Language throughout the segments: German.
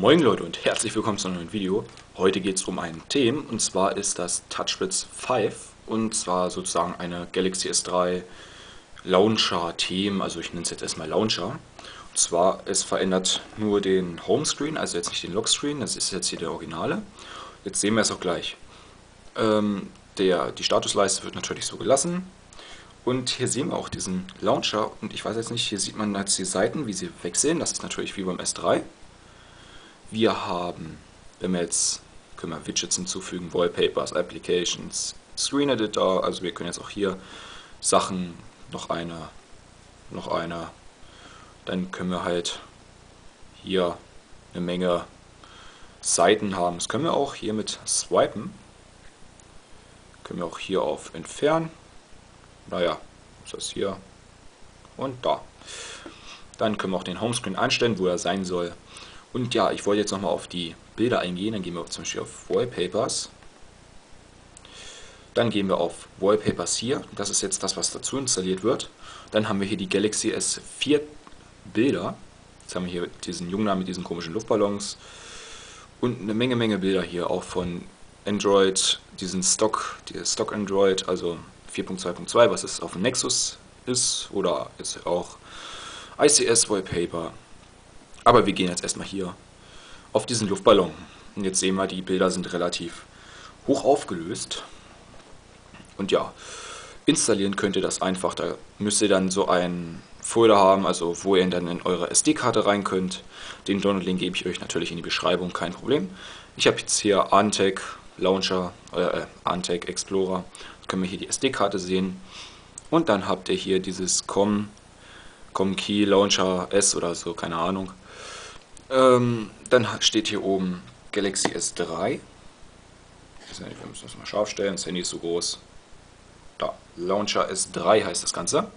Moin Leute und herzlich willkommen zu einem neuen Video. Heute geht es um ein Thema und zwar ist das TouchWiz 5 und zwar sozusagen eine Galaxy S3 Launcher-Theme, also ich nenne es jetzt erstmal Launcher. Und zwar, es verändert nur den Homescreen, also jetzt nicht den Lockscreen, das ist jetzt hier der Originale. Jetzt sehen wir es auch gleich. Ähm, der, die Statusleiste wird natürlich so gelassen. Und hier sehen wir auch diesen Launcher und ich weiß jetzt nicht, hier sieht man jetzt die Seiten, wie sie wechseln. Das ist natürlich wie beim S3. Wir haben, wenn wir jetzt, können wir Widgets hinzufügen, Wallpapers, Applications, Screen Editor, also wir können jetzt auch hier Sachen, noch eine, noch eine, dann können wir halt hier eine Menge Seiten haben. Das können wir auch hier mit swipen. Können wir auch hier auf entfernen. Naja, ist das hier und da. Dann können wir auch den Homescreen einstellen, wo er sein soll. Und ja, ich wollte jetzt nochmal auf die Bilder eingehen. Dann gehen wir zum Beispiel auf Wallpapers. Dann gehen wir auf Wallpapers hier. Das ist jetzt das, was dazu installiert wird. Dann haben wir hier die Galaxy S4 Bilder. Jetzt haben wir hier diesen Jungen mit diesen komischen Luftballons. Und eine Menge, Menge Bilder hier, auch von Android, diesen Stock, die Stock Android, also 4.2.2, was es auf dem Nexus ist, oder jetzt auch ICS Wallpaper, aber wir gehen jetzt erstmal hier auf diesen Luftballon. Und jetzt sehen wir, die Bilder sind relativ hoch aufgelöst. Und ja, installieren könnt ihr das einfach. Da müsst ihr dann so einen Folder haben, also wo ihr dann in eure SD-Karte rein könnt. Den Download-Link gebe ich euch natürlich in die Beschreibung, kein Problem. Ich habe jetzt hier Antec Launcher, äh, Antec Explorer. Da können wir hier die SD-Karte sehen. Und dann habt ihr hier dieses COM, COM Key Launcher S oder so, keine Ahnung. Ähm, dann steht hier oben Galaxy S3. Wir müssen das mal scharf stellen, das Handy ist so groß. Da, Launcher S3 heißt das Ganze.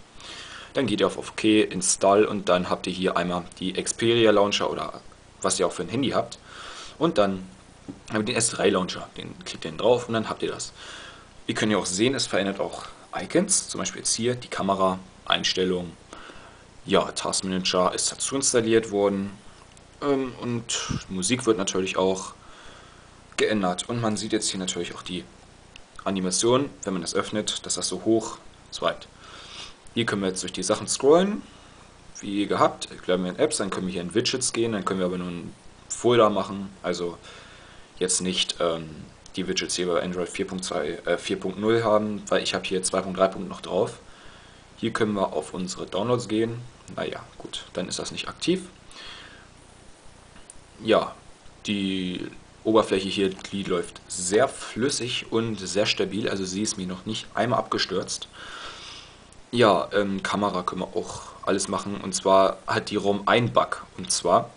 Dann geht ihr auf OK, Install und dann habt ihr hier einmal die Xperia Launcher oder was ihr auch für ein Handy habt. Und dann haben wir den S3 Launcher, den klickt ihr drauf und dann habt ihr das. Ihr könnt ja auch sehen, es verändert auch Icons, zum Beispiel jetzt hier die Kamera, Einstellungen. Ja, Taskmanager ist dazu installiert worden. Ähm, und Musik wird natürlich auch geändert. Und man sieht jetzt hier natürlich auch die Animation, wenn man das öffnet, dass das so hoch swiped. Hier können wir jetzt durch die Sachen scrollen, wie gehabt. Bleiben wir in Apps, dann können wir hier in Widgets gehen, dann können wir aber nur einen Folder machen, also jetzt nicht ähm, die Widgets hier bei Android 4.2, äh, 4.0 haben, weil ich habe hier 2.3. noch drauf. Hier können wir auf unsere Downloads gehen. Naja, gut, dann ist das nicht aktiv ja, die Oberfläche hier, die läuft sehr flüssig und sehr stabil, also sie ist mir noch nicht einmal abgestürzt. Ja, ähm, Kamera können wir auch alles machen und zwar hat die ROM ein Bug und zwar,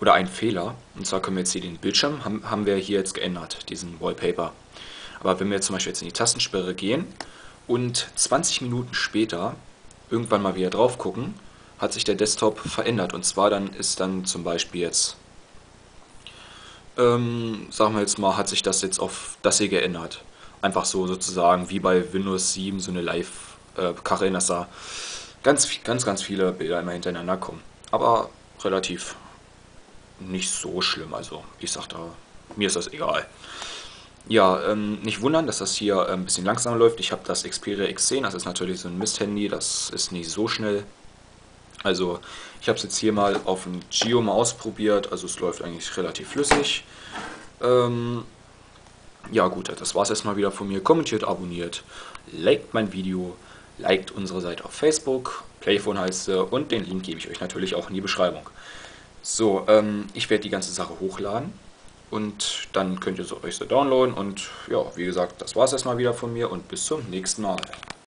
oder ein Fehler, und zwar können wir jetzt hier den Bildschirm, haben, haben wir hier jetzt geändert, diesen Wallpaper. Aber wenn wir zum Beispiel jetzt in die Tastensperre gehen und 20 Minuten später irgendwann mal wieder drauf gucken, hat sich der Desktop verändert. Und zwar dann ist dann zum Beispiel jetzt, ähm, sagen wir jetzt mal, hat sich das jetzt auf das hier geändert. Einfach so sozusagen wie bei Windows 7 so eine Live-Kachel, äh, dass da ganz, ganz, ganz viele Bilder immer hintereinander kommen. Aber relativ nicht so schlimm. Also ich sag da, mir ist das egal. Ja, ähm, nicht wundern, dass das hier äh, ein bisschen langsamer läuft. Ich habe das Xperia X10, das ist natürlich so ein Mist-Handy, das ist nicht so schnell. Also ich habe es jetzt hier mal auf dem Geo mal ausprobiert, also es läuft eigentlich relativ flüssig. Ähm, ja gut, das war es erstmal wieder von mir. Kommentiert, abonniert, liked mein Video, liked unsere Seite auf Facebook, Playphone heißt sie und den Link gebe ich euch natürlich auch in die Beschreibung. So, ähm, ich werde die ganze Sache hochladen und dann könnt ihr so euch so downloaden und ja, wie gesagt, das war es erstmal wieder von mir und bis zum nächsten Mal.